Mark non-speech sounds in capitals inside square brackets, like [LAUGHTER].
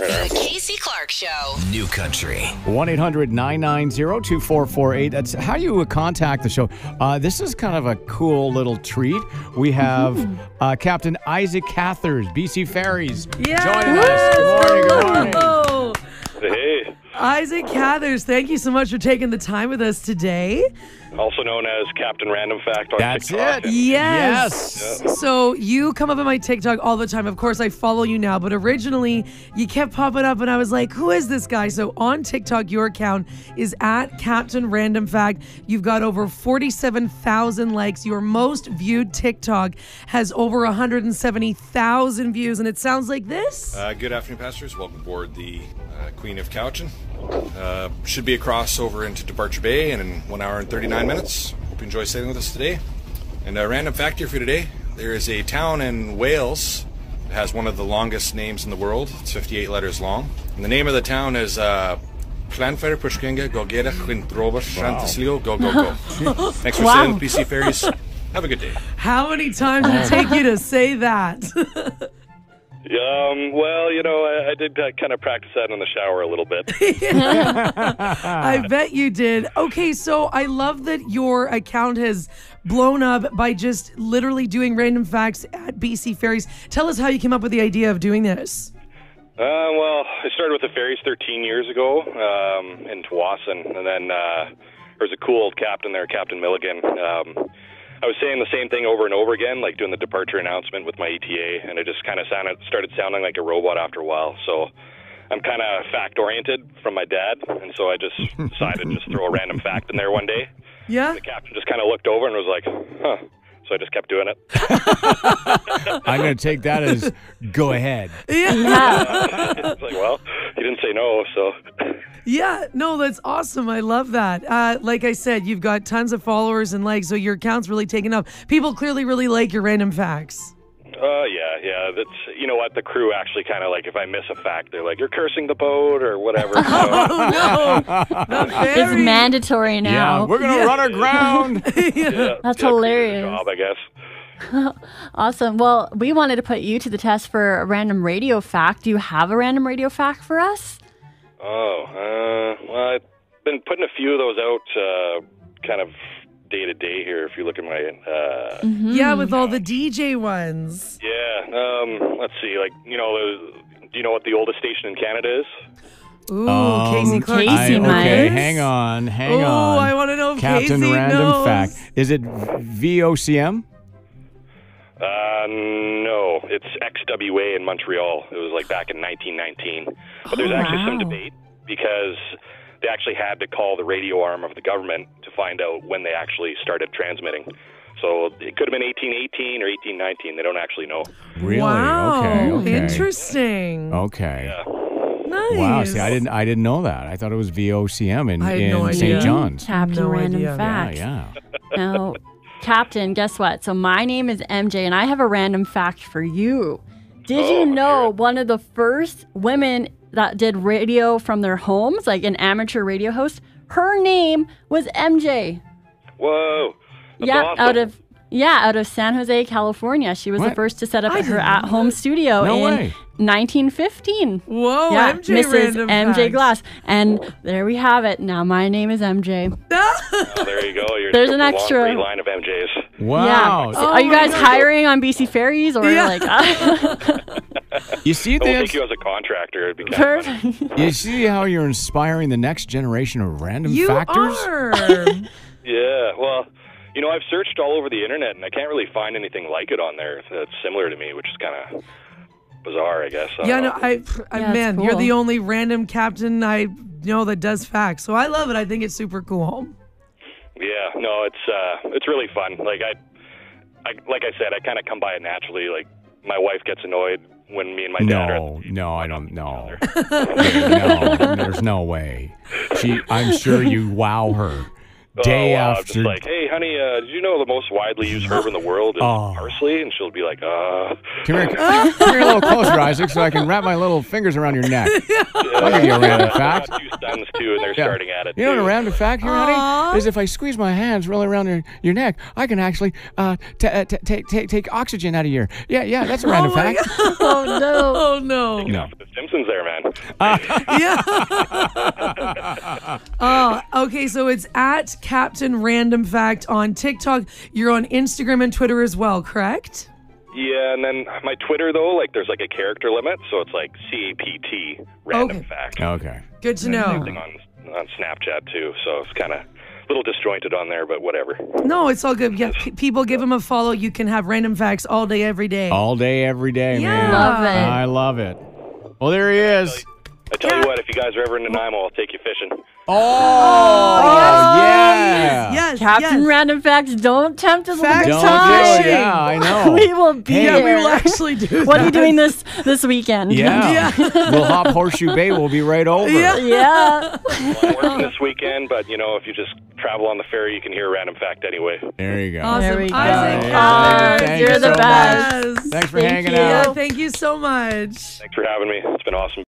The Casey Clarke Show. New Country. 1 800 990 2448. That's how you contact the show. Uh, this is kind of a cool little treat. We have uh, Captain Isaac Cathers, BC Ferries, joining us. Good morning. Good morning. Hey, Isaac Cathers, thank you so much for taking the time with us today. Also known as Captain Random Fact on That's TikTok. it. Yes. Yes. So you come up on my TikTok all the time. Of course, I follow you now, but originally you kept popping up, and I was like, "Who is this guy?" So on TikTok, your account is at Captain Random Fact. You've got over forty-seven thousand likes. Your most viewed TikTok has over one hundred and seventy thousand views, and it sounds like this. Uh, good afternoon, pastors. Welcome aboard the uh, Queen of Cowichan. Uh, should be a crossover into Departure Bay and in one hour and 39 minutes. Hope you enjoy sailing with us today. And a random fact here for you today there is a town in Wales that has one of the longest names in the world. It's 58 letters long. And the name of the town is uh, Planfer Pushkinga Gogera Quintrober Shantaslio Go Go Go. [LAUGHS] Thanks for Wow. sailing with BC Ferries. Have a good day. How many times did it take you to say that? [LAUGHS] Um, well, you know, I, I did uh, kind of practice that in the shower a little bit. [LAUGHS] I [LAUGHS] bet you did. Okay, so I love that your account has blown up by just literally doing random facts at BC Ferries. Tell us how you came up with the idea of doing this. Uh, well, I started with the ferries 13 years ago um, in Tsawwassen, and then uh, there was a cool old captain there, Captain Milligan. Um, I was saying the same thing over and over again, like doing the departure announcement with my ETA, and it just kind of sounded started sounding like a robot after a while. So I'm kind of fact oriented from my dad, and so I just [LAUGHS] decided to just throw a random fact in there one day. Yeah? The captain just kind of looked over and was like, "Huh." So I just kept doing it. [LAUGHS] I'm going to take that as go ahead. [LAUGHS] it's like, well, he didn't say no, so Yeah, no, that's awesome. I love that. Uh, like I said, you've got tons of followers and likes, so your account's really taken up. People clearly really like your random facts. Uh, yeah, yeah. That's you know what the crew actually kind of like. If I miss a fact, they're like, "You're cursing the boat" or whatever. [LAUGHS] So, Oh, no. [LAUGHS] [LAUGHS] It's ferry. mandatory Yeah, now. we're going to run aground. yeah, That's yeah, hilarious. Job, I guess. Awesome. Well, we wanted to put you to the test for a random radio fact. Do you have a random radio fact for us? Oh, uh, well, I've been putting a few of those out, uh, kind of day to day here. If you look at my, uh, Yeah, with all the DJ ones. yeah. Um, let's see, like you know, do you know what the oldest station in Canada is? Ooh, Um, Casey Clarke. Casey I- might. okay, hang on, hang Oh, on. Oh, I wanna know if Captain Casey Random knows. Fact. Is it VOCM? Uh, Uh, no, it's XWA in Montreal. It was like back in 1919. But there's Oh, actually some debate because they actually had to call the radio arm of the government to find out when they actually started transmitting. So it could have been 1818 or 1819. They don't actually know. Really? Wow, Okay. Okay. interesting. Okay. Nice. Wow. See, I didn't. I didn't know that. I thought it was VOCM in, I had in no St. idea. John's. Captain No Random idea. Yeah, Fact. yeah. Now, [LAUGHS] Captain, guess what? So my name is MJ, and I have a random fact for you. Did Oh, you know one of the first women that did radio from their homes, like an amateur radio host, her name was MJ. Whoa. That's yeah, awesome. out of yeah, out of San Jose, California. She was the first to set up I her at-home studio No in way. 1915. Whoa, yeah, MJ Mrs. random MJ facts. Glass. And there we have it. Now my name is MJ. [LAUGHS] Oh, there you go. You're There's an extra- line of MJs. Wow. Yeah. Oh, are you guys God. hiring on BC Ferries or Yeah. like uh, [LAUGHS] You see, We'll the, take you as a contractor. It'd be kind of perfect? you see how you're inspiring the next generation of random You factors? are. [LAUGHS] Yeah, well, you know, I've searched all over the internet and I can't really find anything like it on there that's similar to me, which is kind of bizarre, I guess. I yeah, don't no. I, I Yeah, it's man, you're the only random captain I know that does facts. So I love it. I think it's super cool. Yeah, no, it's uh, it's really fun. Like I, I like I said, I kind of come by it naturally. Like my wife gets annoyed when me and my dad are. No, no, I don't [LAUGHS] know. no, there's no way. She, I'm sure you wow her. Day oh, wow. after. Just like, hey, honey, uh, did you know the most widely used herb in the world is Oh. parsley? And she'll be like, uh. Come here, [LAUGHS] come here a little closer, Isaac, so I can wrap my little fingers around your neck. [LAUGHS] I'll give you a random I fact. two sons too, and they're Yeah. starting at it. You know what too. a random fact here, honey? Aw. Is if I squeeze my hands really around your, your neck, I can actually uh, t- uh, t- take take take oxygen out of your. Yeah, yeah, that's a random my fact. [LAUGHS] Oh no. Oh no. No. The Simpsons there, man. Yeah. oh, okay. So it's at Captain Random Fact on TikTok. You're on Instagram and Twitter as well, correct? Yeah, and then my Twitter though, like there's like a character limit, so it's like C A P T random Okay. fact. Okay. Good to know. Thing on on Snapchat too, so it's kind of a little disjointed on there, but whatever. No, it's all good. Yeah, p- people give him a follow. You can have random facts all day, every day. All day, every day, man. Yeah. Love it. I love it. Well, there he is. I tell you what, if you guys are ever in Nanaimo, I'll take you fishing. Oh, oh, oh yeah. Yes, Captain yes. Random Facts, don't tempt us with Facts the Don't time. do. Yeah, I know. [LAUGHS] We will be Hey. Yeah, we will actually do what are you doing this this weekend? [LAUGHS] Yeah. we'll hop Horseshoe Bay. We'll be right over. Yeah. yeah. [LAUGHS] I'm working this weekend, but you know, if you just travel on the ferry, you can hear a random fact anyway. There you go. Awesome. There we go. Isaac, Yeah, Oh, thank you're you the so best. much. Thanks for Thank hanging you. out. Yeah, thank you so much. Thanks for having me. It's been awesome.